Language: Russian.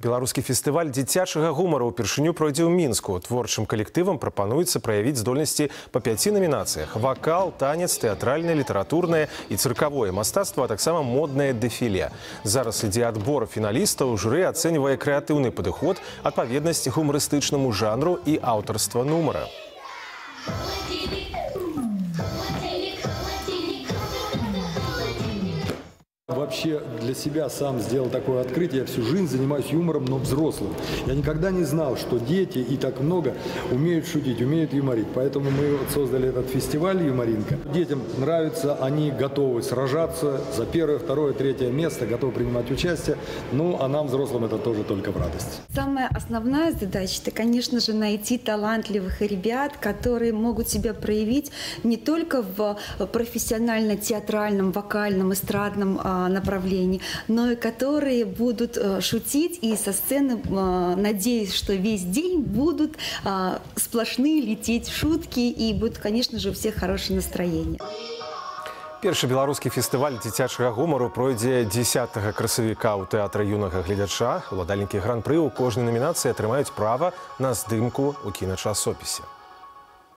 Беларускі фестываль дзіцячага гумару ўпершыню пройдзе ў мінску. Творчым калектывам прапануецца праявіць здольнасці па пяці намінацыях: вакал, танец, тэатральнае, літаратурнае і цыркавое мастацтва, а таксама моднае дэфіле. Зараз ідзе адбор фіналістаў, журы ацэньвае крэатыўны падыход, адпаведнасць гумарыстычнаму жанру і аўтарства нумара. Вообще для себя сам сделал такое открытие. Я всю жизнь занимаюсь юмором, но взрослым. Я никогда не знал, что дети и так много умеют шутить, умеют юморить. Поэтому мы создали этот фестиваль «Юморинка». Детям нравится, они готовы сражаться за первое, второе, третье место, готовы принимать участие. Ну, а нам, взрослым, это тоже только в радость. Самая основная задача – это, конечно же, найти талантливых ребят, которые могут себя проявить не только в профессионально-театральном, вокальном, эстрадном а, направлении, но и которые будут э, шутить и со сцены, э, надеюсь, что весь день будут а, сплошные лететь шутки и будет, конечно же, у всех хорошее настроение. Першы беларускі фестываль дзіцячага гумару пройдзе 10 красавіка ў тэатра юнага гледача. Уладальнікі гран-пры ў кожнай намінацыі атрымаюць права на здымку ў кіначасопісе.